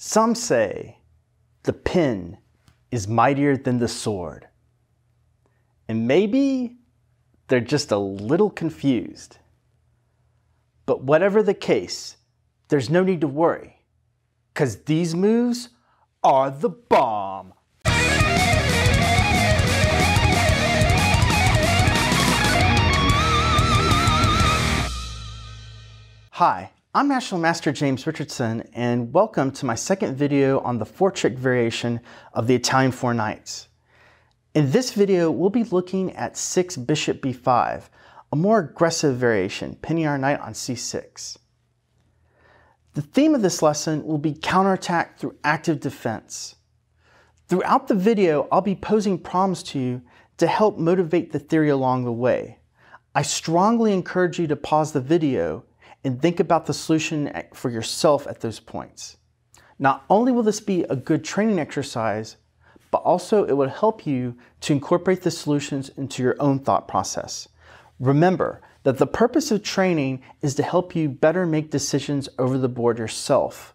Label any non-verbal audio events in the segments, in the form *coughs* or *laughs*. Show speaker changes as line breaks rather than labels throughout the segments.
Some say the pen is mightier than the sword. And maybe they're just a little confused. But whatever the case, there's no need to worry, because these moves are the bomb. Hi, I'm National Master James Richardson, and welcome to my second video on the fork-trick variation of the Italian Four Knights. In this video, we'll be looking at 6 Bishop b5, a more aggressive variation, pinning our knight on c6. The theme of this lesson will be counterattack through active defense. Throughout the video, I'll be posing problems to you to help motivate the theory along the way. I strongly encourage you to pause the video and think about the solution for yourself at those points. Not only will this be a good training exercise, but also it will help you to incorporate the solutions into your own thought process. Remember that the purpose of training is to help you better make decisions over the board yourself.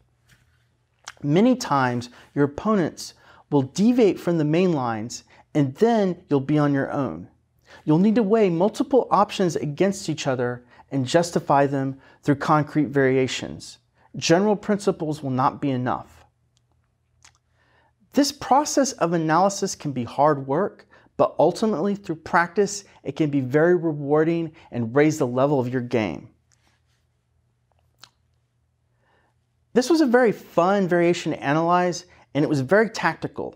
Many times, your opponents will deviate from the main lines and then you'll be on your own. You'll need to weigh multiple options against each other and justify them through concrete variations. General principles will not be enough. This process of analysis can be hard work, but ultimately through practice, it can be very rewarding and raise the level of your game. This was a very fun variation to analyze, and it was very tactical.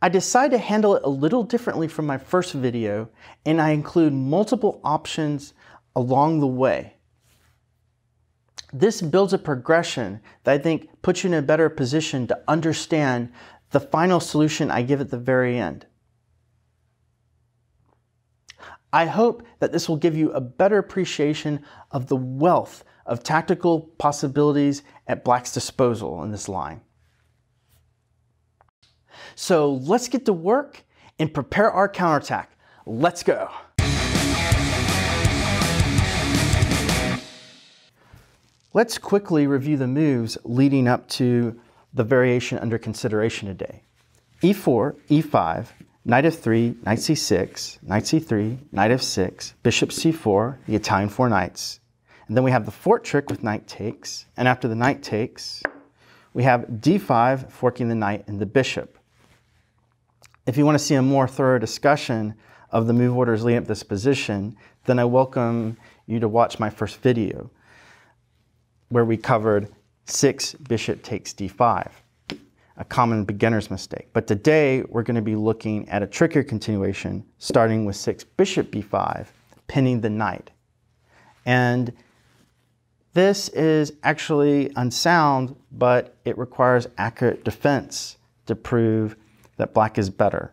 I decided to handle it a little differently from my first video, and I include multiple options along the way. This builds a progression that I think puts you in a better position to understand the final solution I give at the very end. I hope that this will give you a better appreciation of the wealth of tactical possibilities at Black's disposal in this line. So let's get to work and prepare our counterattack. Let's go. Let's quickly review the moves leading up to the variation under consideration today. e4, e5, knight f3, knight c6, knight c3, knight f6, bishop c4, the Italian four knights. And then we have the fork trick with knight takes. And after the knight takes, we have d5, forking the knight and the bishop. If you want to see a more thorough discussion of the move orders leading up this position, then I welcome you to watch my first video where we covered 6 bishop takes d5, a common beginner's mistake. But today we're going to be looking at a trickier continuation starting with 6 bishop b5, pinning the knight. And this is actually unsound, but it requires accurate defense to prove that black is better.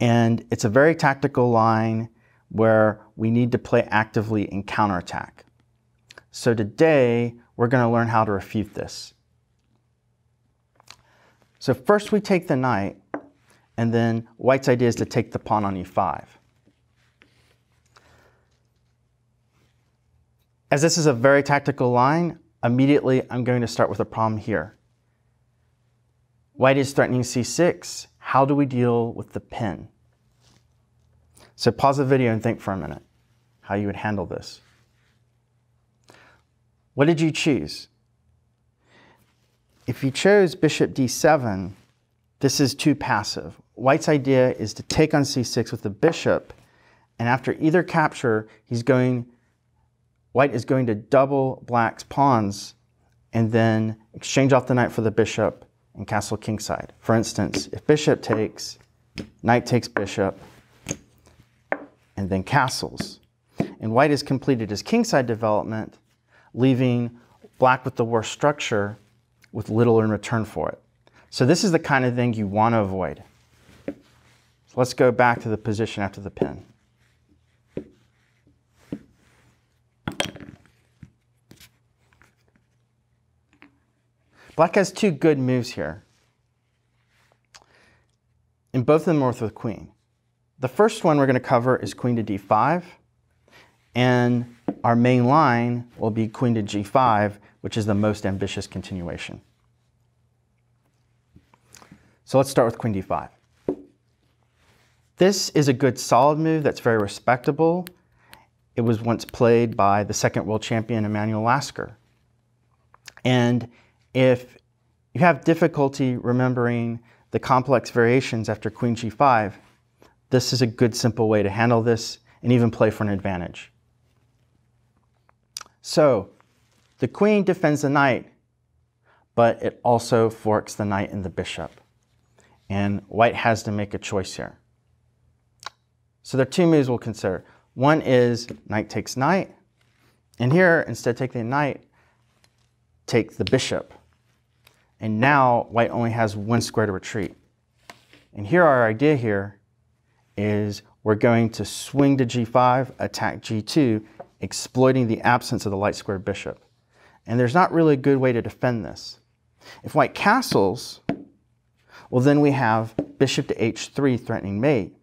And it's a very tactical line where we need to play actively in counterattack. So today, we're going to learn how to refute this. So first we take the knight, and then white's idea is to take the pawn on e5. As this is a very tactical line, immediately I'm going to start with a problem here. White is threatening c6. How do we deal with the pin? So pause the video and think for a minute how you would handle this. What did you choose? If you chose bishop d7, this is too passive. White's idea is to take on c6 with the bishop, and after either capture, he's going, white is going to double black's pawns and then exchange off the knight for the bishop and castle kingside. For instance, if bishop takes, knight takes bishop, and then castles. And white has completed his kingside development, leaving black with the worst structure with little in return for it. So this is the kind of thing you want to avoid. So let's go back to the position after the pin. Black has two good moves here. And both of them are with queen. The first one we're going to cover is queen to d5. And our main line will be queen to g5, which is the most ambitious continuation. So let's start with queen d5. This is a good solid move that's very respectable. It was once played by the second world champion Emanuel Lasker. And if you have difficulty remembering the complex variations after queen g5, this is a good simple way to handle this and even play for an advantage. So the queen defends the knight, but it also forks the knight and the bishop. And white has to make a choice here. So there are two moves we'll consider. One is knight takes knight, and here, instead of taking the knight, take the bishop. And now white only has one square to retreat. And here our idea here is we're going to swing to g5, attack g2, exploiting the absence of the light squared bishop. And there's not really a good way to defend this. If white castles, well then we have bishop to h3 threatening mate,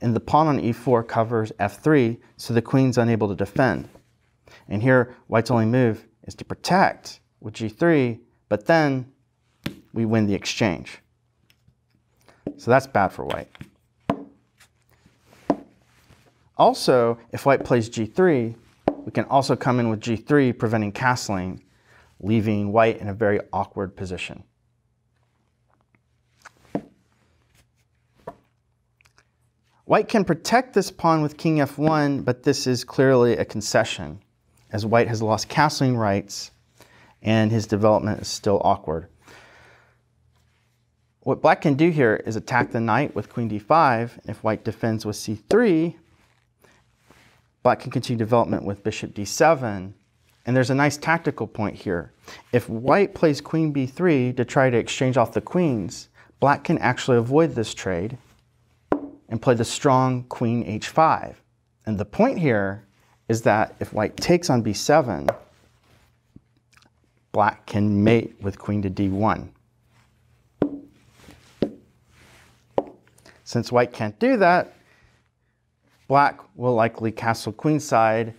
and the pawn on e4 covers f3, so the queen's unable to defend. And here, white's only move is to protect with g3, but then we win the exchange. So that's bad for white. Also, if white plays g3, we can also come in with g3, preventing castling, leaving white in a very awkward position. White can protect this pawn with king f1, but this is clearly a concession, as white has lost castling rights and his development is still awkward. What black can do here is attack the knight with queen d5. If white defends with c3, Black can continue development with bishop d7. And there's a nice tactical point here. If white plays queen b3 to try to exchange off the queens, black can actually avoid this trade and play the strong queen h5. And the point here is that if white takes on b7, black can mate with queen to d1. Since white can't do that, Black will likely castle queenside,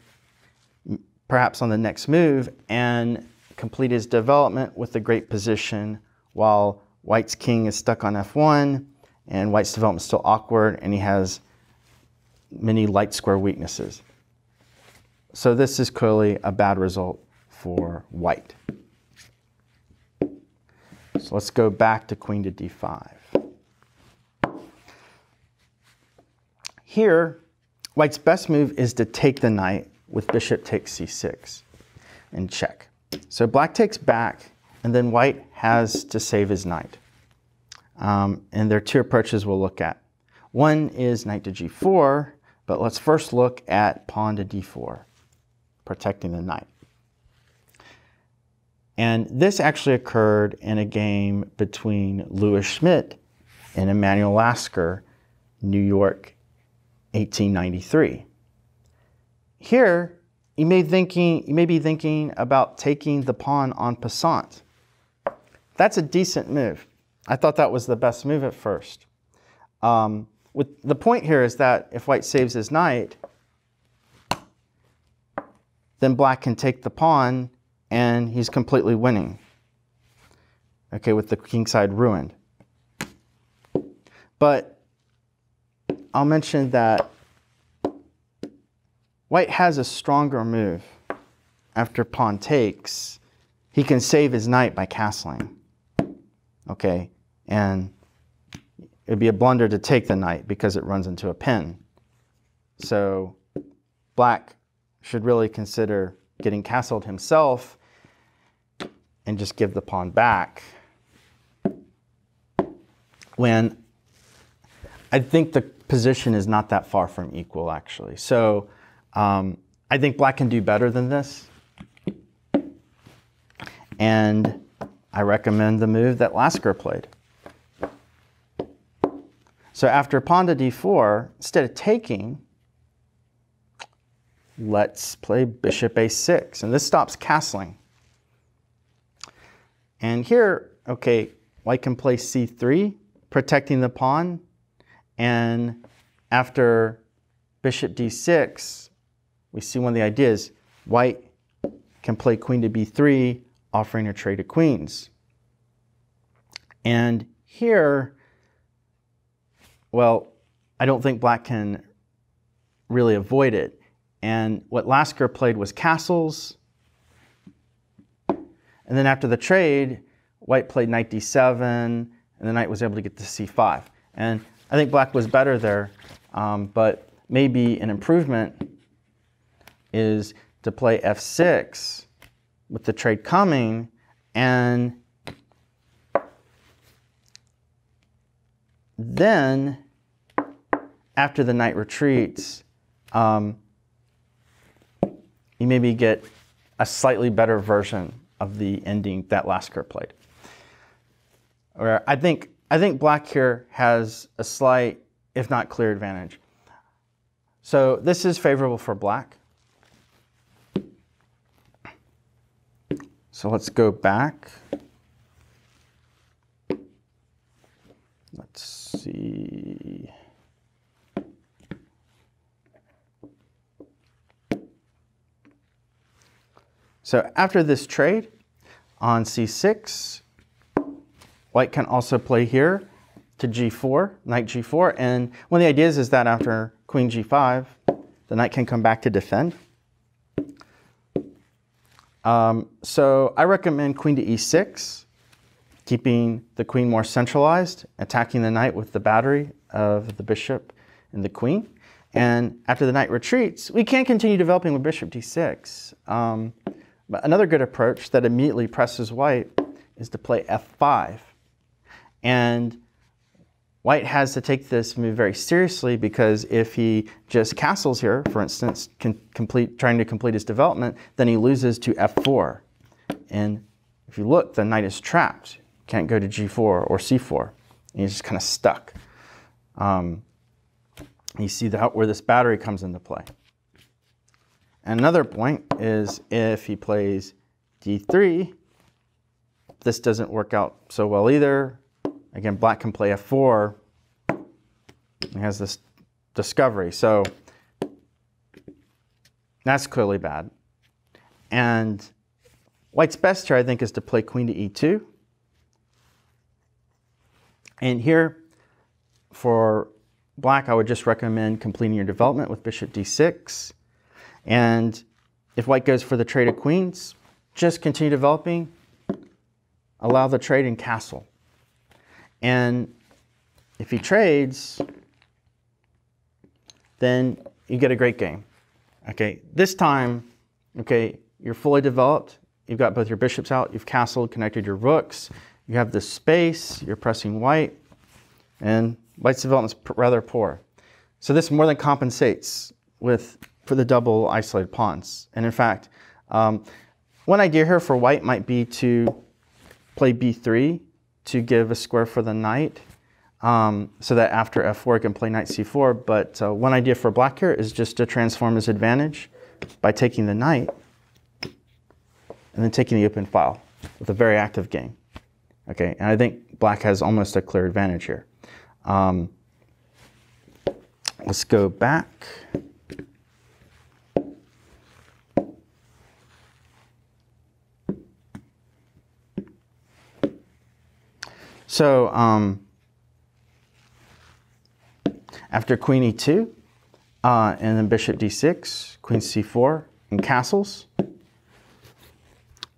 perhaps on the next move, and complete his development with a great position while White's king is stuck on f1 and White's development is still awkward and he has many light square weaknesses. So this is clearly a bad result for White. So let's go back to queen to d5. Here, White's best move is to take the knight with bishop takes c6 and check. So black takes back, and then white has to save his knight. Um, and there are two approaches we'll look at. One is knight to g4, but let's first look at pawn to d4, protecting the knight. And this actually occurred in a game between Louis Schmidt and Emanuel Lasker, New York 1893. Here, you may, thinking, you may be thinking about taking the pawn en passant. That's a decent move. I thought that was the best move at first. Um, with, the point here is that if white saves his knight, then black can take the pawn and he's completely winning. Okay, with the king side ruined. But I'll mention that white has a stronger move. After pawn takes, he can save his knight by castling. Okay, and it'd be a blunder to take the knight because it runs into a pin. So black should really consider getting castled himself and just give the pawn back. When I think the position is not that far from equal, actually. So um, I think black can do better than this. And I recommend the move that Lasker played. So after pawn to d4, instead of taking, let's play bishop a6. And this stops castling. And here, okay, white can play c3, protecting the pawn. And after bishop d6, we see one of the ideas, white can play queen to b3, offering a trade of queens. And here, well, I don't think black can really avoid it. And what Lasker played was castles. And then after the trade, white played knight d7, and the knight was able to get to c5. And I think black was better there, um, but maybe an improvement is to play f6 with the trade coming and then after the knight retreats, um, you maybe get a slightly better version of the ending that Lasker played. Or I think I think black here has a slight, if not clear advantage. So this is favorable for black. So let's go back. Let's see. So after this trade on c6, white can also play here to g4, knight g4. And one of the ideas is that after queen g5, the knight can come back to defend. Um, so I recommend queen to e6, keeping the queen more centralized, attacking the knight with the battery of the bishop and the queen. And after the knight retreats, we can continue developing with bishop d6. Um, but another good approach that immediately presses white is to play f5. And White has to take this move very seriously because if he just castles here, for instance, complete, trying to complete his development, then he loses to f4. And if you look, the knight is trapped. Can't go to g4 or c4. And he's just kind of stuck. Um, you see that where this battery comes into play. And another point is if he plays d3, this doesn't work out so well either. Again, black can play f4. He has this discovery. So that's clearly bad. And white's best here, I think, is to play queen to e2. And here, for black, I would just recommend completing your development with bishop d6. And if white goes for the trade of queens, just continue developing, allow the trade in castle. And if he trades, then you get a great game. Okay, this time, okay, you're fully developed. You've got both your bishops out, you've castled, connected your rooks. You have this space, you're pressing white, and white's development is rather poor. So this more than compensates with for the double isolated pawns. And in fact, um, one idea here for white might be to play b3 to give a square for the knight um, so that after f4 it can play knight c4. But uh, one idea for black here is just to transform his advantage by taking the knight and then taking the open file with a very active game. Okay, and I think black has almost a clear advantage here. Um, let's go back. So um, after queen e2, uh, and then bishop d6, queen c4, and castles,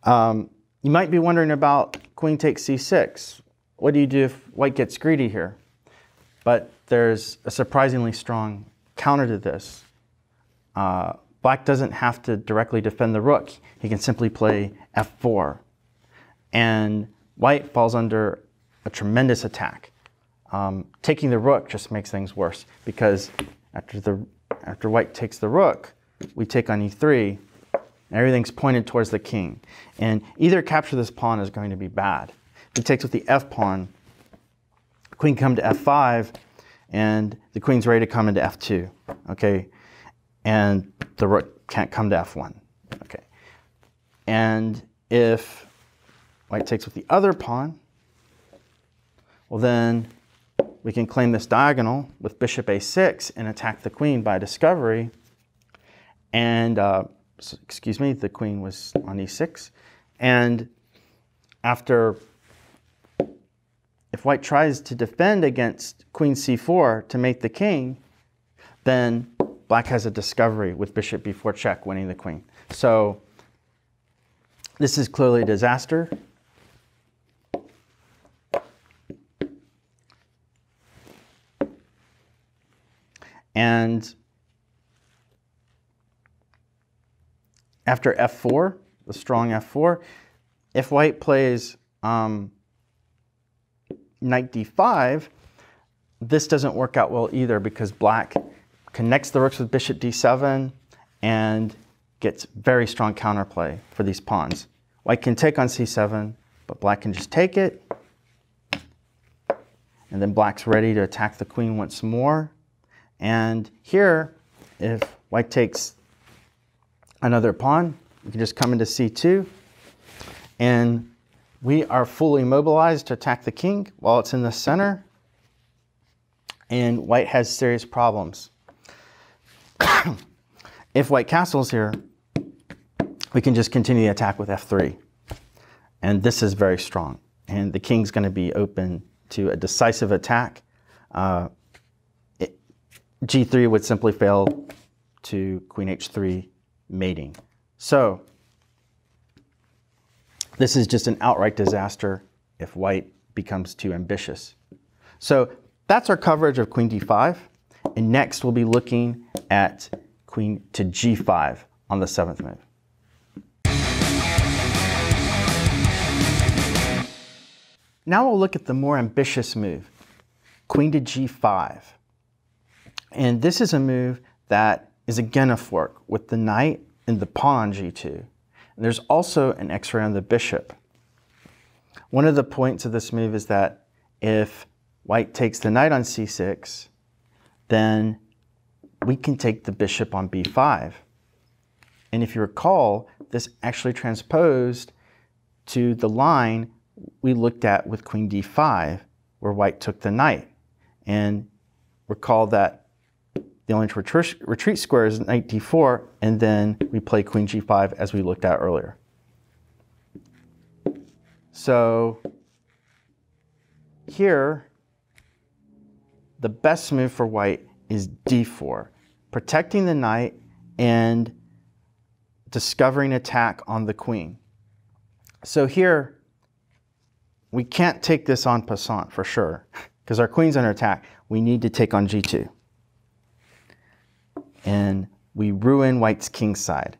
um, you might be wondering about queen takes c6. What do you do if white gets greedy here? But there's a surprisingly strong counter to this. Uh, black doesn't have to directly defend the rook. He can simply play f4. And white falls under a tremendous attack. Um, taking the rook just makes things worse because after, the, after white takes the rook, we take on e3, and everything's pointed towards the king. And either capture this pawn is going to be bad. If he takes with the f pawn, queen come to f5, and the queen's ready to come into f2, okay? And the rook can't come to f1, okay? And if white takes with the other pawn, well, then we can claim this diagonal with bishop a6 and attack the queen by discovery. And, uh, excuse me, the queen was on e6. And after, if white tries to defend against queen c4 to mate the king, then black has a discovery with bishop b4 check winning the queen. So this is clearly a disaster. And after f4, the strong f4, if white plays um, knight d5, this doesn't work out well either because black connects the rooks with bishop d7 and gets very strong counterplay for these pawns. White can take on c7, but black can just take it. And then black's ready to attack the queen once more. And here, if white takes another pawn, we can just come into c2. And we are fully mobilized to attack the king while it's in the center. And white has serious problems. *coughs* if white castles here, we can just continue the attack with f3. And this is very strong. And the king's going to be open to a decisive attack. Uh, g3 would simply fail to queen h3 mating. So this is just an outright disaster if white becomes too ambitious. So that's our coverage of queen d5. And next we'll be looking at queen to g5 on the seventh move. Now we'll look at the more ambitious move, queen to g5. And this is a move that is again a fork with the knight and the pawn on g2. And there's also an x-ray on the bishop. One of the points of this move is that if white takes the knight on c6, then we can take the bishop on b5. And if you recall, this actually transposed to the line we looked at with queen d5, where white took the knight. And recall that the only retreat, square is knight d4, and then we play queen g5 as we looked at earlier. So here, the best move for white is d4, protecting the knight and discovering attack on the queen. So here, we can't take this en passant for sure, *laughs* because our queen's under attack. We need to take on g2. And we ruin white's king side.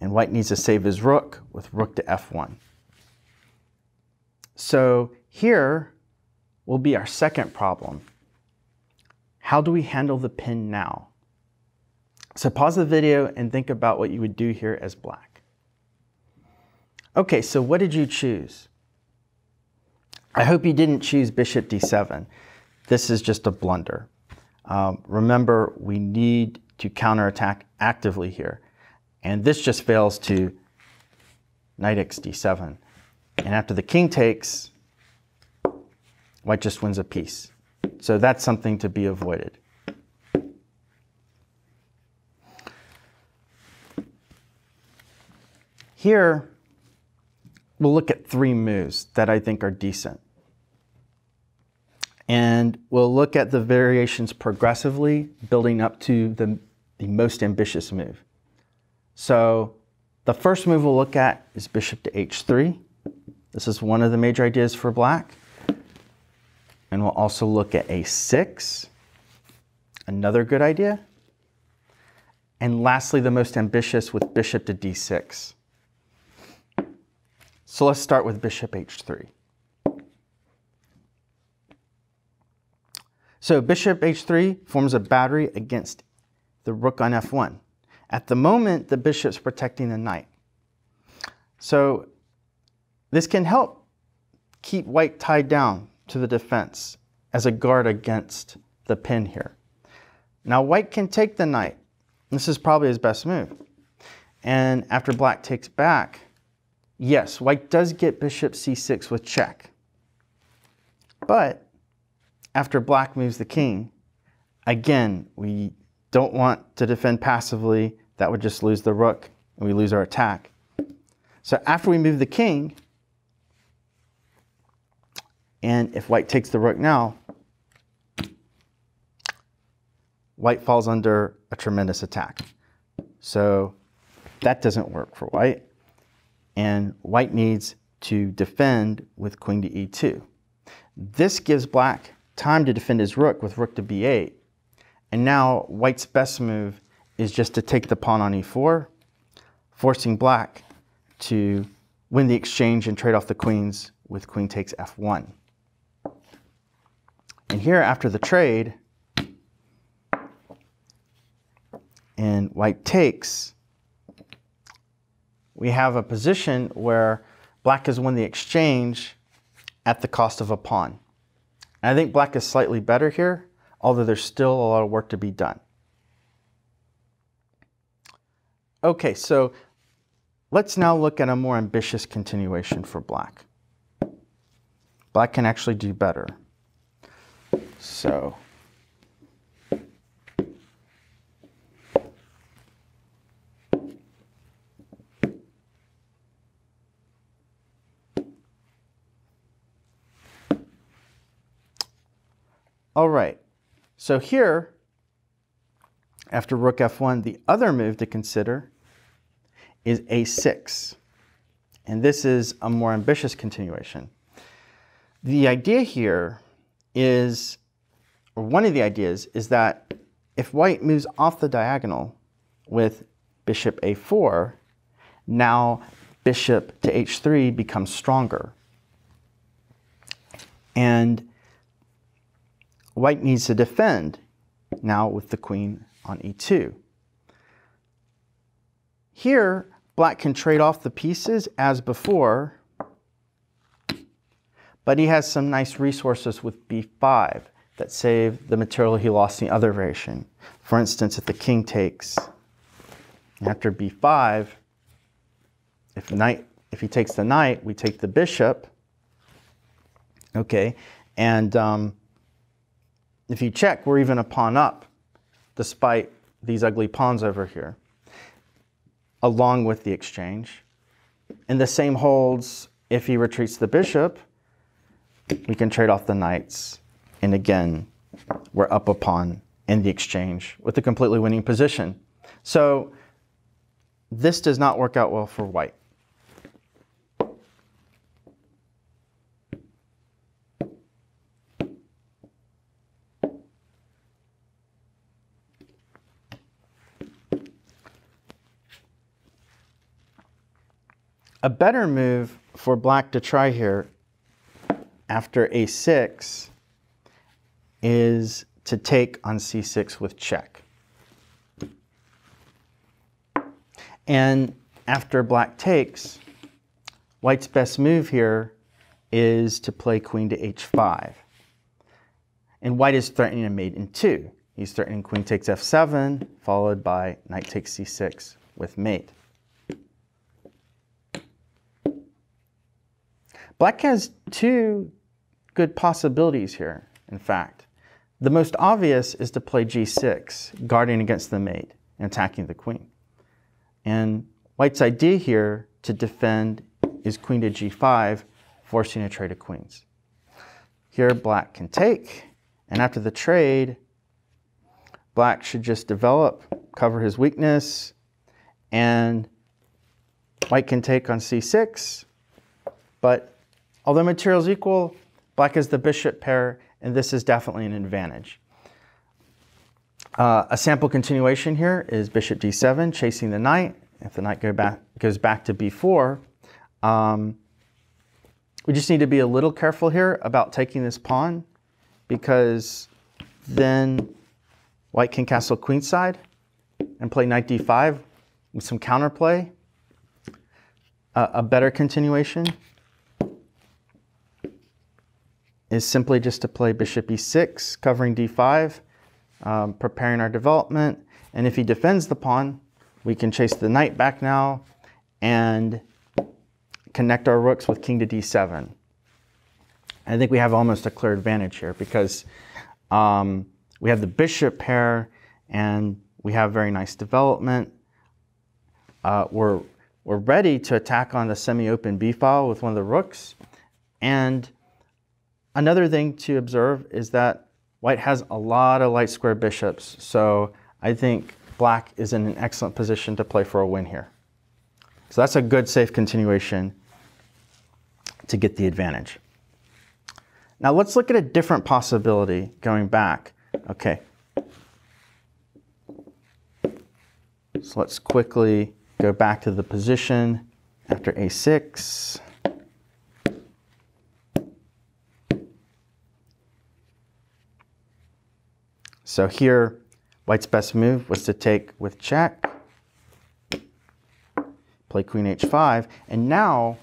And white needs to save his rook with rook to f1. So here will be our second problem. How do we handle the pin now? So pause the video and think about what you would do here as black. Okay, so what did you choose? I hope you didn't choose bishop d7. This is just a blunder. Um, remember, we need to counterattack actively here. And this just fails to knight x d7. And after the king takes, white just wins a piece. So that's something to be avoided. Here, we'll look at three moves that I think are decent. And we'll look at the variations progressively, building up to the, the most ambitious move. So the first move we'll look at is bishop to h3. This is one of the major ideas for black. And we'll also look at a6, another good idea. And lastly, the most ambitious with bishop to d6. So let's start with bishop h3. So bishop h3 forms a battery against the rook on f1. At the moment, the bishop's protecting the knight. So this can help keep white tied down to the defense as a guard against the pin here. Now white can take the knight. This is probably his best move. And after black takes back, yes, white does get bishop c6 with check. But after black moves the king, again, we don't want to defend passively. That would just lose the rook and we lose our attack. So after we move the king, And if white takes the rook now, white falls under a tremendous attack. So that doesn't work for white. And white needs to defend with queen to e2. This gives black time to defend his rook with rook to b8. And now white's best move is just to take the pawn on e4, forcing black to win the exchange and trade off the queens with queen takes f1. And here after the trade, and white takes, we have a position where black has won the exchange at the cost of a pawn. And I think black is slightly better here, although there's still a lot of work to be done. Okay, so let's now look at a more ambitious continuation for black. Black can actually do better. So All right, so here, after rook f1, the other move to consider is a6. And this is a more ambitious continuation. The idea here is, or one of the ideas, is that if white moves off the diagonal with bishop a4, now bishop to h3 becomes stronger. And white needs to defend now with the queen on e2. Here, black can trade off the pieces as before, but he has some nice resources with b5 that save the material he lost in the other variation. For instance, if the king takes, after b5, if knight, if he takes the knight, we take the bishop, okay, and um, if you check, we're even a pawn up, despite these ugly pawns over here, along with the exchange. And the same holds if he retreats the bishop, we can trade off the knights. And again, we're up a pawn in the exchange with a completely winning position. So this does not work out well for white. A better move for black to try here after a6 is to take on c6 with check. And after black takes, white's best move here is to play queen to h5. And white is threatening a mate in two. He's threatening queen takes f7, followed by knight takes c6 with mate. Black has two good possibilities here, in fact. The most obvious is to play g6, guarding against the mate and attacking the queen. And white's idea here to defend is queen to g5, forcing a trade of queens. Here black can take, and after the trade, black should just develop, cover his weakness, and white can take on c6, but Although material is equal, black is the bishop pair, and this is definitely an advantage. Uh, a sample continuation here is bishop d7, chasing the knight. If the knight go back, goes back to b4, um, we just need to be a little careful here about taking this pawn because then white can castle queenside and play knight d5 with some counterplay. Uh, a better continuation is simply just to play bishop e6, covering d5, um, preparing our development. And if he defends the pawn, we can chase the knight back now and connect our rooks with king to d7. I think we have almost a clear advantage here because um, we have the bishop pair and we have very nice development. Uh, we're, we're ready to attack on the semi-open b file with one of the rooks. And another thing to observe is that white has a lot of light square bishops, so I think black is in an excellent position to play for a win here. So that's a good safe continuation to get the advantage. Now let's look at a different possibility going back. Okay. So let's quickly go back to the position after a6. So here, white's best move was to take with check, play queen h5, and now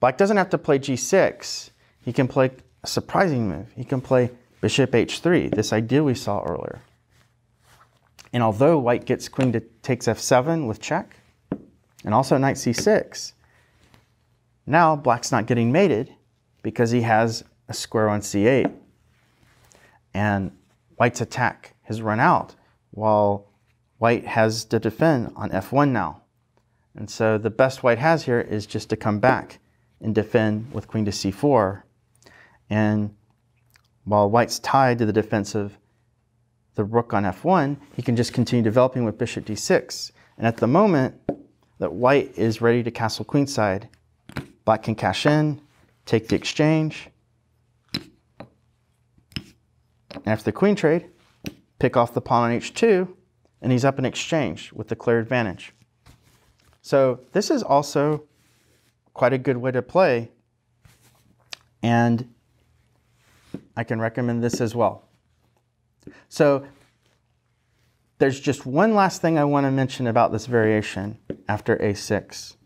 black doesn't have to play g6. He can play a surprising move. He can play bishop h3, this idea we saw earlier. And although white gets queen to takes f7 with check, and also knight c6, now black's not getting mated because he has a square on c8. And white's attack has run out while white has to defend on f1 now. And so the best white has here is just to come back and defend with queen to c4. And while white's tied to the defense of the rook on f1, he can just continue developing with bishop d6. And at the moment that white is ready to castle queenside, black can cash in, take the exchange. After the queen trade, pick off the pawn on h2, and he's up in exchange with the clear advantage. So this is also quite a good way to play, and I can recommend this as well. So there's just one last thing I want to mention about this variation after A6.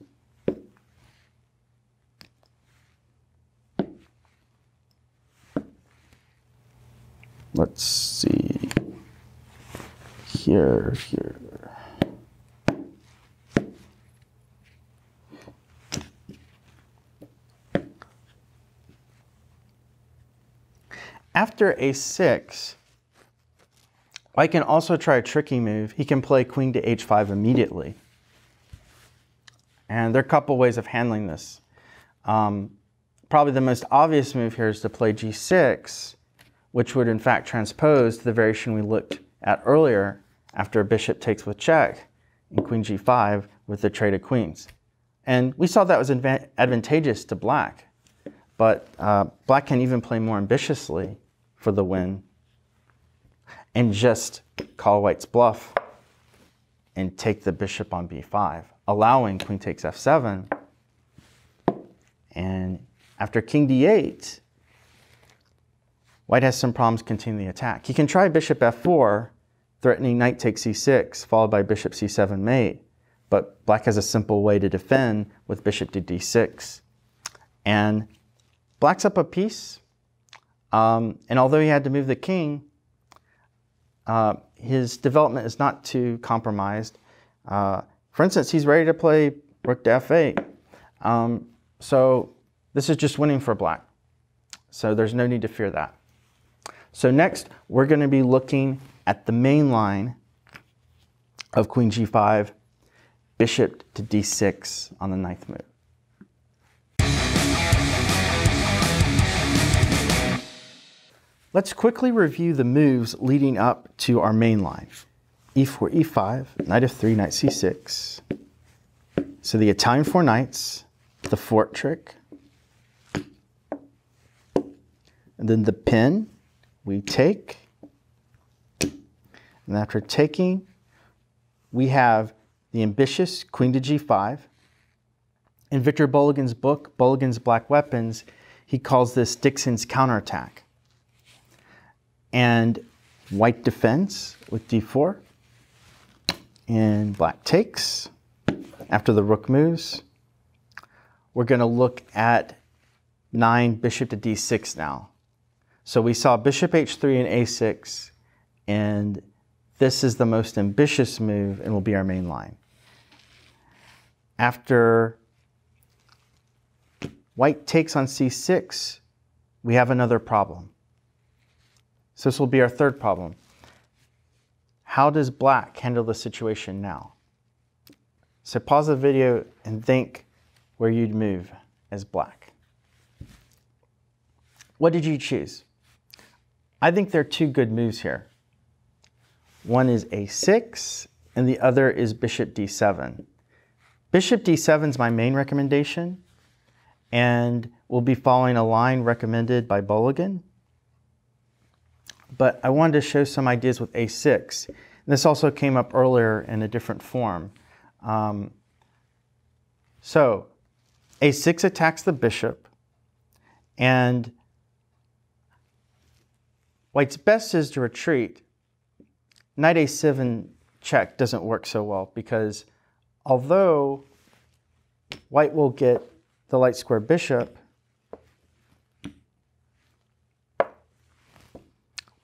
Let's see. Here, here. After a6, White can also try a tricky move. He can play queen to h5 immediately. And there are a couple ways of handling this. Um, probably the most obvious move here is to play g6, which would in fact transpose to the variation we looked at earlier after bishop takes with check in queen g5 with the trade of queens. And we saw that was advantageous to black, but uh, black can even play more ambitiously for the win and just call white's bluff and take the bishop on b5, allowing queen takes f7. And after king d8, white has some problems continuing the attack. He can try bishop f4, threatening knight takes c6, followed by bishop c7 mate. But black has a simple way to defend with bishop to d6. And black's up a piece. Um, and although he had to move the king, uh, his development is not too compromised. Uh, for instance, he's ready to play rook to f8. Um, so this is just winning for black. So there's no need to fear that. So next, we're going to be looking at the main line of queen g5, bishop to d6 on the ninth move. Let's quickly review the moves leading up to our main line. e4, e5, knight f3, knight c6. So the Italian four knights, the fork trick, and then the pin, we take. And after taking, we have the ambitious queen to g5. In Victor Bologan's book, Bologan's Black Weapons, he calls this Dixon's counterattack and white defends with d4, and black takes after the rook moves. We're going to look at 9 bishop to d6 now. So we saw bishop h3 and a6, and this is the most ambitious move and will be our main line. After white takes on c6, we have another problem. So this will be our third problem. How does black handle the situation now? So pause the video and think where you'd move as black. what did you choose? I think there are two good moves here. One is a6, and the other is bishop d7. Bishop d7 is my main recommendation, and we'll be following a line recommended by Bologan. But I wanted to show some ideas with a6. This also came up earlier in a different form. Um, so a6 attacks the bishop, and white's best is to retreat. Knight a7 check doesn't work so well because although white will get the light square bishop,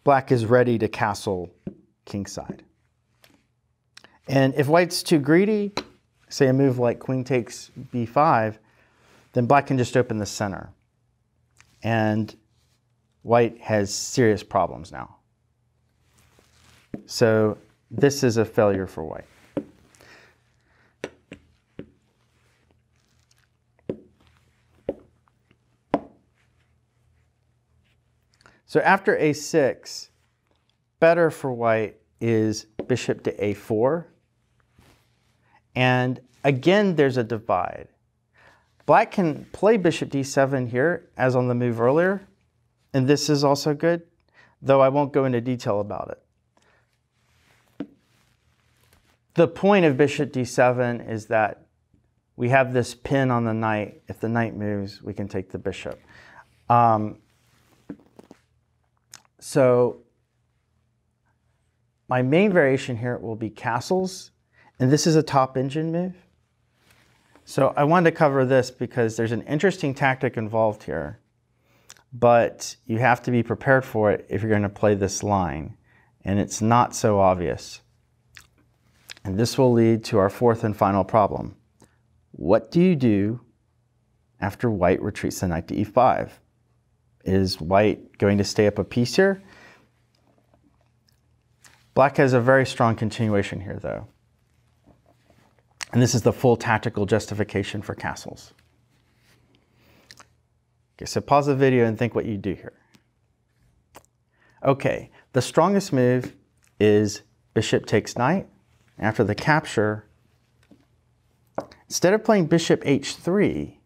black is ready to castle kingside. And if white's too greedy, say a move like queen takes b5, then black can just open the center. And white has serious problems now. So this is a failure for white. So after a6, better for white is bishop to a4. And again, there's a divide. Black can play bishop d7 here, as on the move earlier, and this is also good, though I won't go into detail about it. The point of bishop d7 is that we have this pin on the knight. If the knight moves, we can take the bishop. Um, so my main variation here will be castles, and this is a top engine move. So I wanted to cover this because there's an interesting tactic involved here, but you have to be prepared for it if you're going to play this line, and it's not so obvious. And this will lead to our fourth and final problem. What do you do after white retreats the knight to e5? Is white going to stay up a piece here? Black has a very strong continuation here, though. And this is the full tactical justification for castles. Okay, so pause the video and think what you do here. Okay, the strongest move is bishop takes knight. After the capture, instead of playing bishop h3,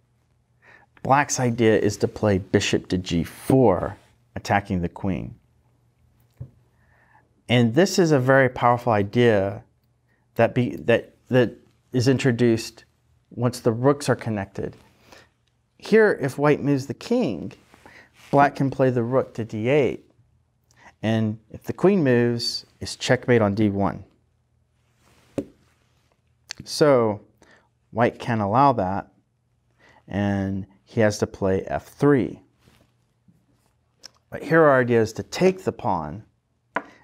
black's idea is to play bishop to g4, attacking the queen. And this is a very powerful idea that, be, that, that is introduced once the rooks are connected. Here, if white moves the king, black can play the rook to d8. And if the queen moves, it's checkmate on d1. So white can allow that, and he has to play f3. But here our idea is to take the pawn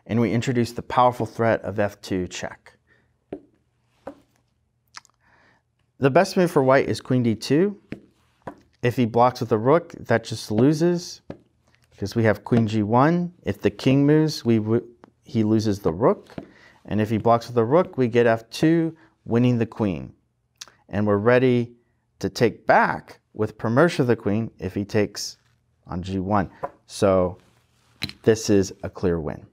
and we introduce the powerful threat of f2 check. The best move for white is queen d2. If he blocks with a rook, that just loses because we have queen g1. If the king moves, we he loses the rook. And if he blocks with a rook, we get f2, winning the queen. And we're ready to take back with promotion of the queen if he takes on g1. So this is a clear win.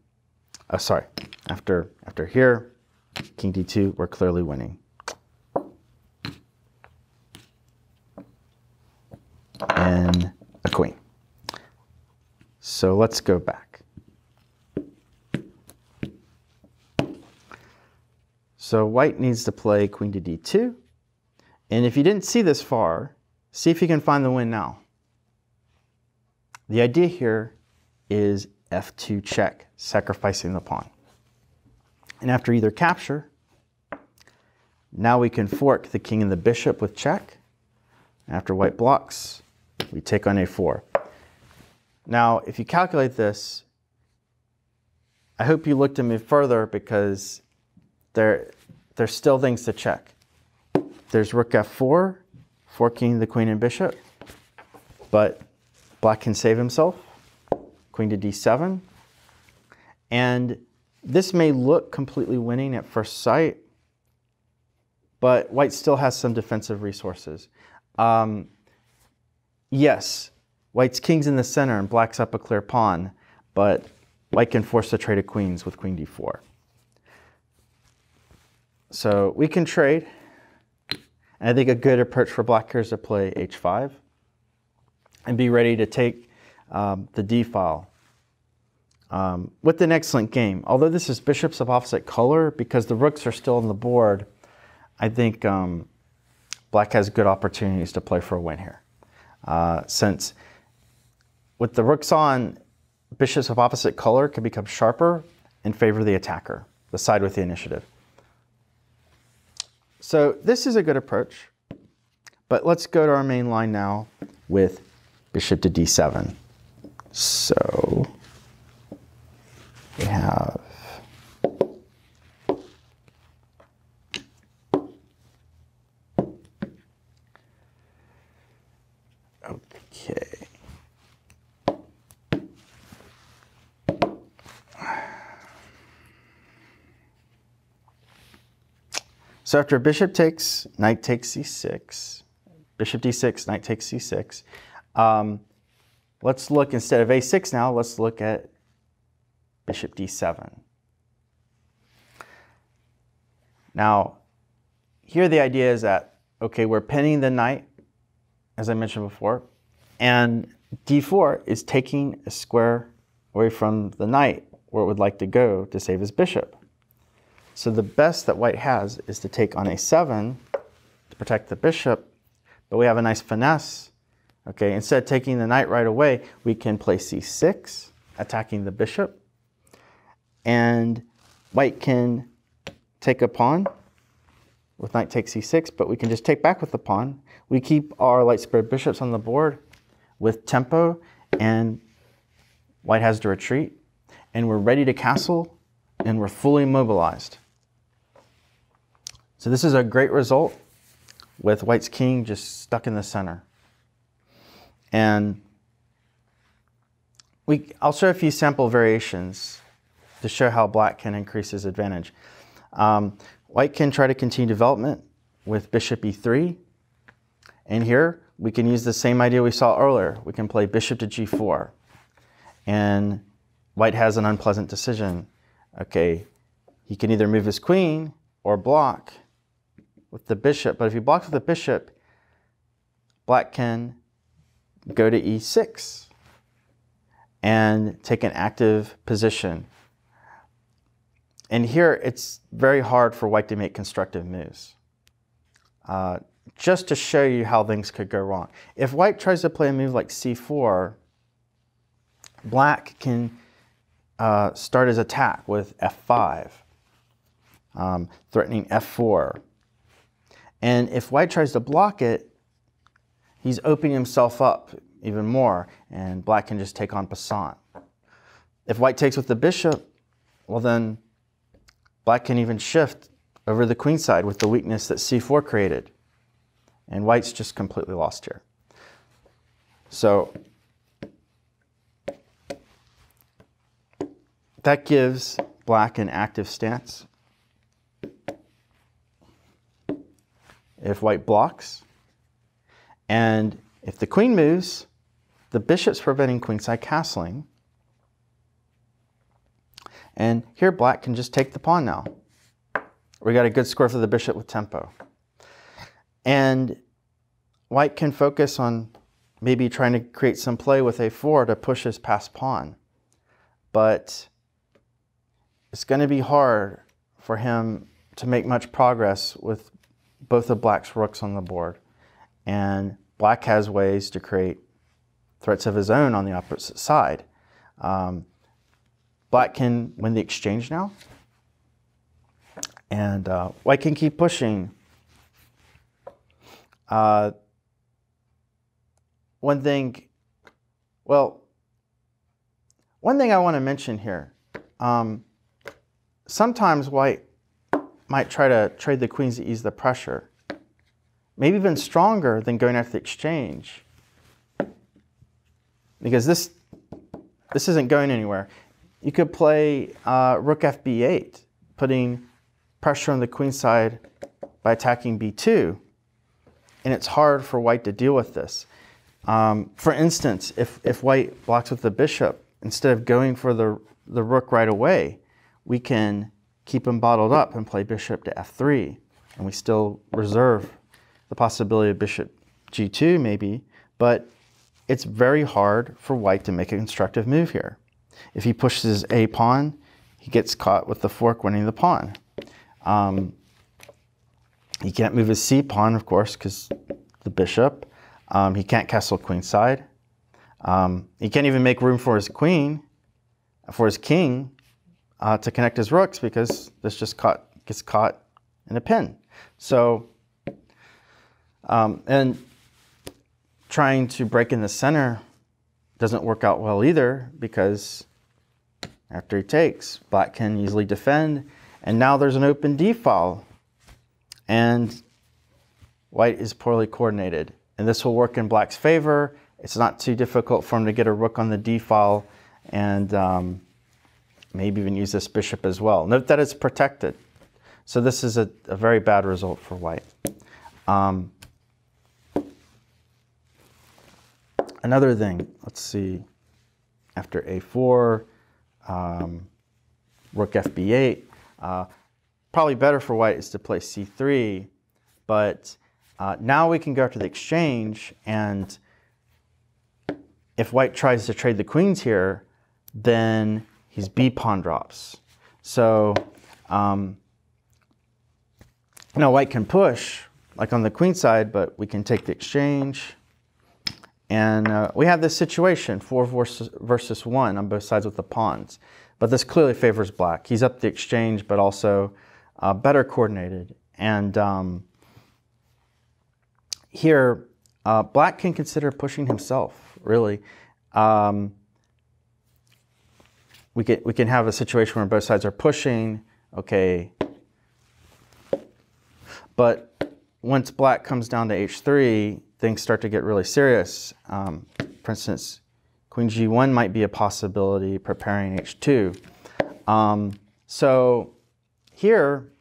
Oh, sorry, after, after here, king d2, we're clearly winning. And a queen. So let's go back. So white needs to play queen to d2. And if you didn't see this far, see if you can find the win now. The idea here is f2 check, sacrificing the pawn. And after either capture, now we can fork the king and the bishop with check. After white blocks, we take on a4. Now, if you calculate this, I hope you looked at me further because there, there's still things to check. There's rook f4, forking the queen and bishop, but black can save himself queen to d7. And this may look completely winning at first sight, but white still has some defensive resources. Um, yes, white's king's in the center and black's up a clear pawn, but white can force the trade of queens with queen d4. So we can trade. And I think a good approach for black here is to play h5 and be ready to take um, the d file um, with an excellent game. Although this is bishops of opposite color, because the rooks are still on the board, I think um, black has good opportunities to play for a win here. Uh, since with the rooks on, bishops of opposite color can become sharper in favor the attacker, the side with the initiative. So this is a good approach, but let's go to our main line now with bishop to d7. So we have So after bishop takes, knight takes c6, bishop d6, knight takes c6, um, let's look, instead of a6 now, let's look at bishop d7. Now, here the idea is that, okay, we're pinning the knight, as I mentioned before, and d4 is taking a square away from the knight where it would like to go to save his bishop. So the best that white has is to take on a7 to protect the bishop, but we have a nice finesse. Okay, instead of taking the knight right away, we can play c6, attacking the bishop, and white can take a pawn with knight takes c6, but we can just take back with the pawn. We keep our light squared bishops on the board with tempo, and white has to retreat, and we're ready to castle, and we're fully mobilized. So this is a great result with white's king just stuck in the center. And we, I'll show a few sample variations to show how black can increase his advantage. Um, white can try to continue development with bishop e3. And here we can use the same idea we saw earlier. We can play bishop to g4. And white has an unpleasant decision. Okay, he can either move his queen or block with the bishop. But if he blocks with the bishop, black can go to e6 and take an active position. And here, it's very hard for white to make constructive moves. Uh, just to show you how things could go wrong. If white tries to play a move like c4, black can uh, start his attack with f5, um, threatening f4. And if white tries to block it, he's opening himself up even more, and black can just take en passant. If white takes with the bishop, well then Black can even shift over the queen side with the weakness that c4 created. And white's just completely lost here. So that gives black an active stance. If white blocks, and if the queen moves, the bishop's preventing queenside castling. And here black can just take the pawn now. We got a good score for the bishop with tempo. And white can focus on maybe trying to create some play with a4 to push his passed pawn. But it's going to be hard for him to make much progress with both of black's rooks on the board. And black has ways to create threats of his own on the opposite side. Um, Black can win the exchange now. And uh, white can keep pushing. Uh, one thing, well, one thing I want to mention here. Um, sometimes white might try to trade the queens to ease the pressure. Maybe even stronger than going after the exchange. Because this, this isn't going anywhere. You could play uh, rook fb8, putting pressure on the queen side by attacking b2. And it's hard for white to deal with this. Um, for instance, if, if white blocks with the bishop, instead of going for the, the rook right away, we can keep him bottled up and play bishop to f3. And we still reserve the possibility of bishop g2 maybe, but it's very hard for white to make a constructive move here. If he pushes his a pawn, he gets caught with the fork winning the pawn. Um, he can't move his c pawn, of course, because the bishop. Um, he can't castle queenside. Um, he can't even make room for his queen, for his king, uh, to connect his rooks because this just caught, gets caught in a pin. So, um, and trying to break in the center doesn't work out well either because after he takes, black can easily defend. And now there's an open d file. And white is poorly coordinated. And this will work in black's favor. It's not too difficult for him to get a rook on the d file and um, maybe even use this bishop as well. Note that it's protected. So this is a, a very bad result for white. Um, another thing, let's see, after a4, um, rook fb8, uh, probably better for white is to play c3, but uh, now we can go to the exchange, and if white tries to trade the queens here, then his b pawn drops. So um, now white can push, like on the queen side, but we can take the exchange. And uh, we have this situation, four versus, versus one on both sides with the pawns. But this clearly favors black. He's up the exchange, but also uh, better coordinated. And um, here, uh, black can consider pushing himself, really. Um, we, can, we can have a situation where both sides are pushing, okay. But once black comes down to h3, things start to get really serious. Um, for instance, queen g1 might be a possibility preparing h2. Um, so here,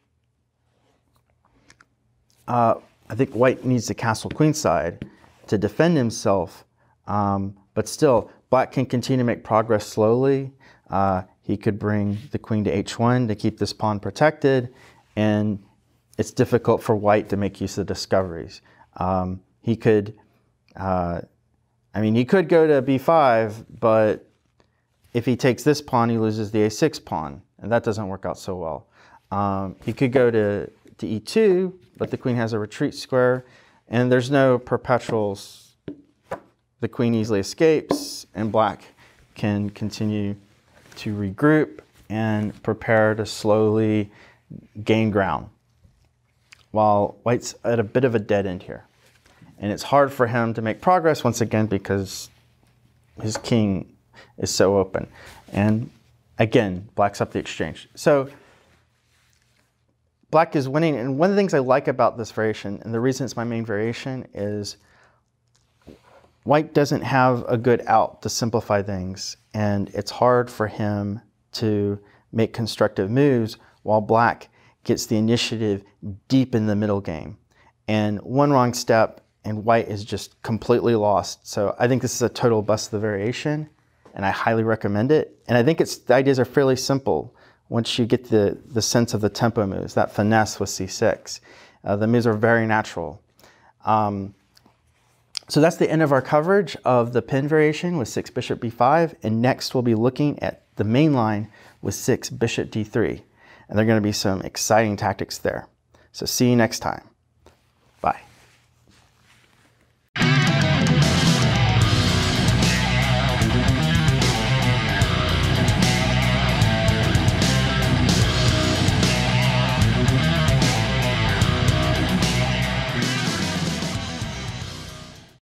uh, I think white needs to castle queenside to defend himself, um, but still, black can continue to make progress slowly. Uh, he could bring the queen to h1 to keep this pawn protected, and it's difficult for white to make use of discoveries. Um, he could, uh, I mean, he could go to b5, but if he takes this pawn, he loses the a6 pawn, and that doesn't work out so well. Um, he could go to, to e2, but the queen has a retreat square, and there's no perpetuals. The queen easily escapes, and black can continue to regroup and prepare to slowly gain ground, while white's at a bit of a dead end here. And it's hard for him to make progress once again because his king is so open. And again, black's up the exchange. So black is winning. And one of the things I like about this variation, and the reason it's my main variation, is white doesn't have a good out to simplify things. And it's hard for him to make constructive moves while black gets the initiative deep in the middle game. And one wrong step and white is just completely lost. So I think this is a total bust of the variation and I highly recommend it. And I think it's the ideas are fairly simple once you get the, the sense of the tempo moves, that finesse with C6. Uh, the moves are very natural. Um, so that's the end of our coverage of the pin variation with 6 bishop b5. And next we'll be looking at the main line with 6 bishop d3. And there are going to be some exciting tactics there. So see you next time.